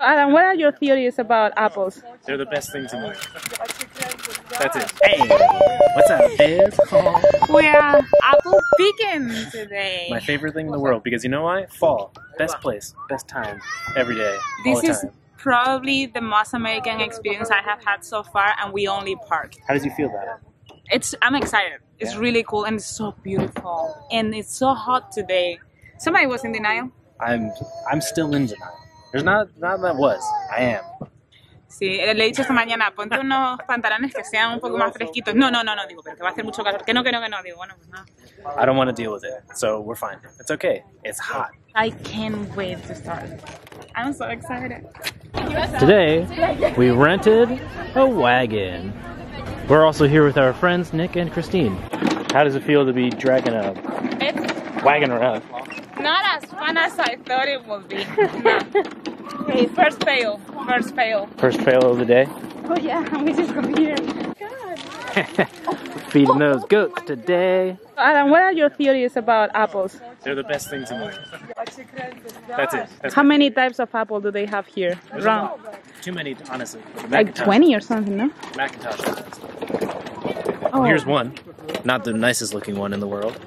Adam, what are your theories about apples? They're the best things in the world. That's it. Hey, what's up, Biz? We are apple picking today. My favorite thing in the world because you know why? Fall. Best place, best time, every day. all This the is time. probably the most American experience I have had so far, and we only park. How does you feel about it? It's I'm excited. It's Yeah. really cool and it's so beautiful, and it's so hot today. Somebody was in denial. I'm I'm still in denial. There's not not that was. I am. Sí, le he dicho esta mañana, ponte unos pantalones que sean un poco más fresquitos. No, no, no, no, digo, pero que va a hacer mucho calor. Que no, que no, que no. Digo, bueno, pues nada. I don't want to deal with it. So we're fine. It's okay. It's hot. I can't wait to start. I'm so excited. Today, we rented a wagon. We're also here with our friends Nick and Christine. How does it feel to be dragging a It's wagon around? not as fun as I thought it would be. No. Okay, first fail. First fail. First fail of the day. Oh yeah, we just got here. God feeding those goats today. Adam, what are your theories about apples? They're the best things in the world. That's it. That's How many types of apple do they have here? Around too many, honestly. like 20 or something, no? McIntosh. Oh, Here's one. Not the nicest looking one in the world.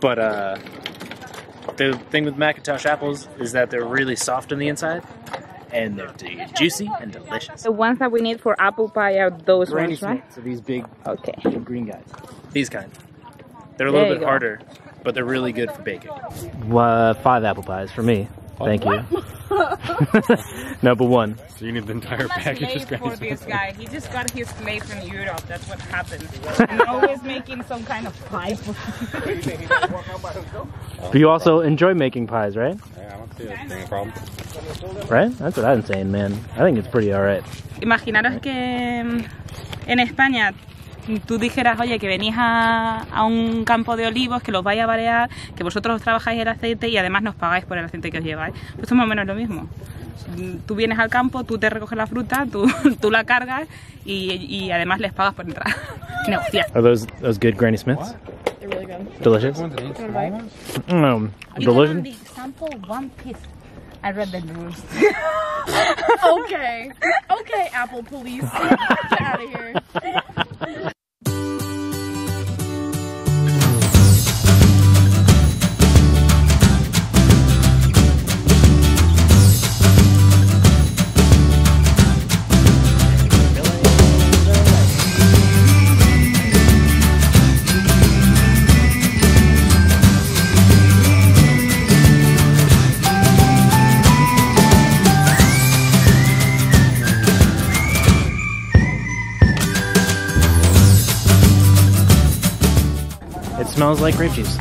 But uh the thing with McIntosh apples is that they're really soft on the inside and they're de- juicy and delicious. The ones that we need for apple pie are those ones, right? So these big, Okay. big green guys. These kind. They're a There little bit go. harder, but they're really good for baking. Uh, five apple pies for me. Thank you. no, but one. So you need the entire I'm package of slave for this guy. He just got his slave from Europe. That's what happened. and always making some kind of pie. But you also enjoy making pies, right? Yeah, I don't see it being a problem. Right? That's what I'm saying, man. I think it's pretty alright. Imaginaros que en España tú dijeras, oye, que venís a, a un campo de olivos, que los vais a variar, que vosotros trabajáis el aceite y además nos pagáis por el aceite que os lleváis. Pues esto es más o menos lo mismo. Tú vienes al campo, tú te recoges la fruta, tú, tú la cargas y, y además les pagas por entrar. Negociar. Are those those good Granny Smiths? They're really good. Delicious? Mm, delicious? only sample one piece. I read the rules. Okay. Okay, Apple Police. Get out of here. Smells like grape juice.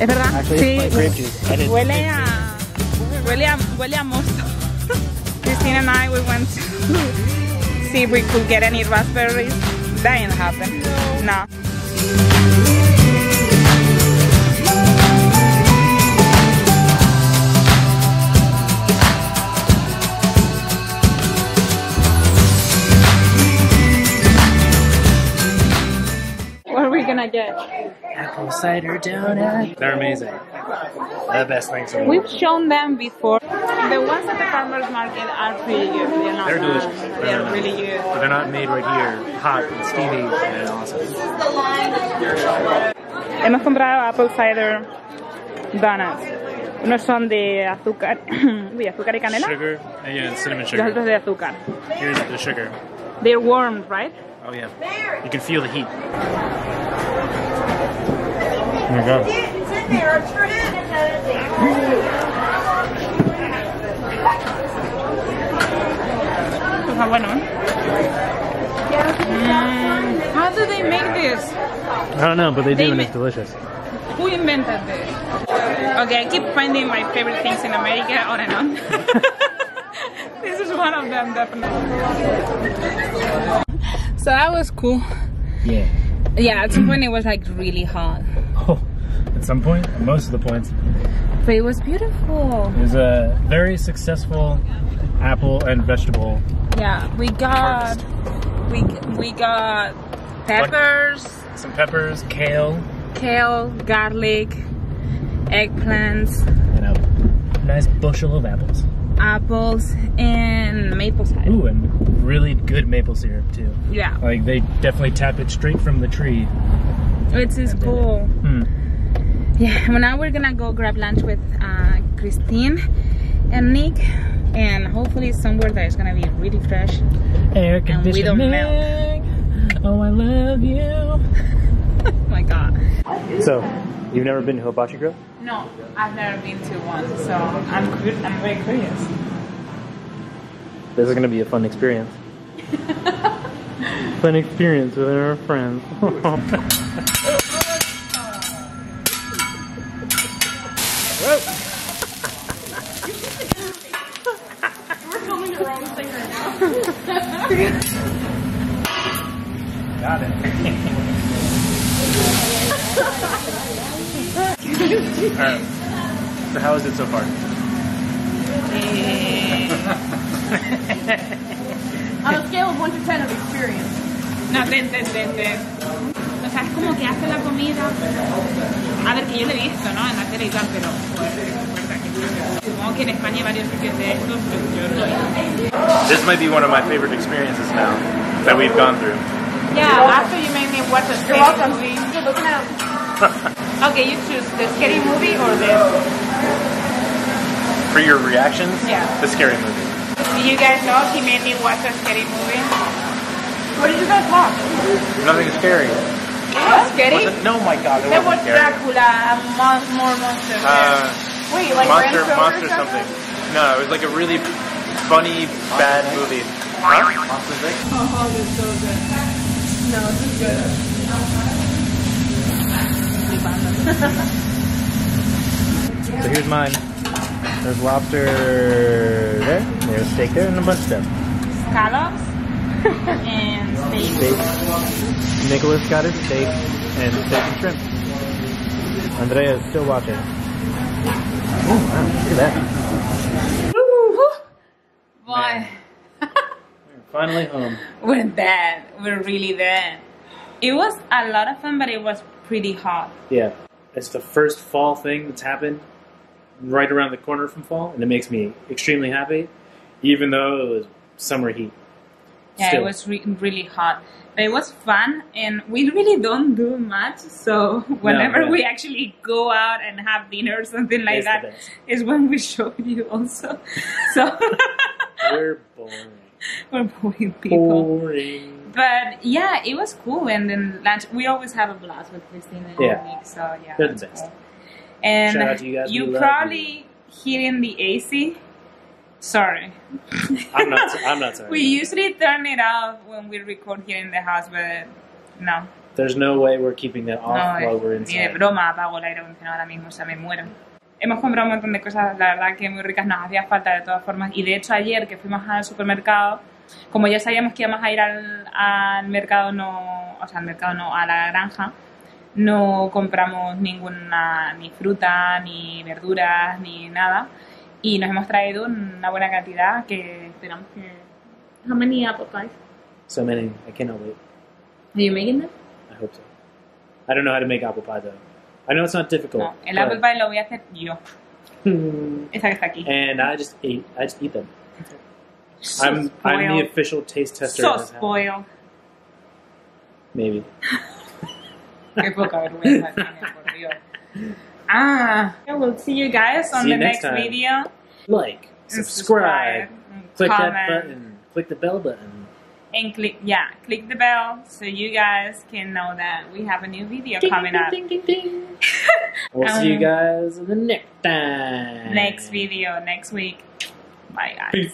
¿Es verdad? Actually, Sí. like grape juice. And it, Huele a, huele a, huele a mosto. Christine and I, we went to see if we could get any raspberries. That didn't happen. No. What are we gonna get? Apple cider donut. They're amazing. The best things in the We've shown them before. The ones at the farmers market are pretty good. They're not They're delicious. Uh, they're really good. But they're not made right here, hot and steamy and awesome. Hemos comprado apple cider donuts. Unos son de azúcar, uy, azúcar y canela. Sugar, and yeah, and cinnamon Los otros de azúcar. Here's the sugar. They're warm, right? Oh yeah. You can feel the heat. oh my god. Está bueno, ¿eh? Mm, how do they make this? I don't know, but they do They and it's delicious. Who invented this? Okay, I keep finding my favorite things in America on and on. this is one of them, definitely. So that was cool. Yeah. Yeah, at some point it was like really hot. Oh, at some point, most of the points, But it was beautiful. it was a very successful apple and vegetable. Yeah, we got we we got peppers, Some peppers, kale, kale, garlic, eggplants, and a nice bushel of apples. Apples, and and maple syrup. Ooh, and really good maple syrup too. Yeah, Like they definitely tap it straight from the tree. it is cool. Hmm. Yeah, well now we're gonna go grab lunch with uh, Christine and Nick, and hopefully somewhere that is gonna be really fresh. Air And we don't conditioning. Oh, I love you. Oh my god. So, you've never been to Hibachi Grill? No, I've never been to one, so I'm I'm very curious. This is gonna be a fun experience. fun experience with our friends. Got it. Alright. So how is it so far? Eh. On a scale of 1 to 10 of experience. No, ten, ten, ten, ten. O sea, es como que hace la comida. A ver, que yo lo he visto, ¿no? En la tele y tal, pero. Supongo que en España hay varios sitios de estos, pero yo no lo he visto. This might be one of my favorite experiences now that we've gone through. Yeah, after you made me watch a You're scary welcome. movie. Good looking out. Okay, you choose the scary movie or the. For your reactions, Yeah. the scary movie. Do you guys know he made me watch a scary movie? What did you guys watch? Nothing scary. Scary? Was it? No, my God, it There was wasn't scary. Dracula and more monsters. Uh, Wait, like monster, Bram Stoker monster stuff? something. No, it was like a really funny, bad movie. Huh? Monsters Inc. Oh, this is so good. No, this is good. So here's mine. There's lobster there. There's steak there, and a bunch of stuff. Scallops and steak. Steak. Nicholas got his steak and steak and shrimp. Andrea is still watching. Oh, wow, look at that. Boy, Finally home. we're dead. We're really dead. It was a lot of fun, but it was pretty hot. Yeah. It's the first fall thing that's happened right around the corner from fall, and it makes me extremely happy, even though it was summer heat. Yeah, Still. it was re- really hot. But it was fun, and we really don't do much. So whenever yeah. we actually go out and have dinner or something like It's that, is when we show you also. So We're boring. we're boring people. Boring. But yeah, it was cool. And then lunch, we always have a blast with Christine and Yeah. Nick. So yeah, They're the best. cool. And Shout out to you guys. Love probably hearing the AC. Sorry. I'm not. I'm not sorry. we usually turn it off when we record here in the house, but no. There's no way we're keeping that off No, while we're eh, inside. ni de broma apago el aire acondicionado ahora mismo, o sea, me muero. Hemos comprado un montón de cosas, la verdad que muy ricas, nos hacía falta de todas formas. Y de hecho ayer que fuimos al supermercado, como ya sabíamos que íbamos a ir al, al mercado, no, o sea, al mercado no, a la granja, no compramos ninguna, ni fruta, ni verduras, ni nada. Y nos hemos traído una buena cantidad que esperamos que... How many apple pies? So many. I cannot wait. Are you making them? I hope so. I don't know how to make apple pie though. I know it's not difficult. No, el apple pie lo voy a hacer yo. Esa que está aquí. and I just ate. I just eat them. So I'm I'm the official taste tester. So spoiled. Maybe. Qué poca vergüenza tiene, por Dios. Ah, I will see you guys on See the next next, video. Like, And subscribe, click comment, that button, click the bell button. and click yeah, click the bell so you guys can know that we have a new video coming up. Ding, ding, ding. We'll see you Um, guys in the next time. Next video next week. Bye guys. Peace.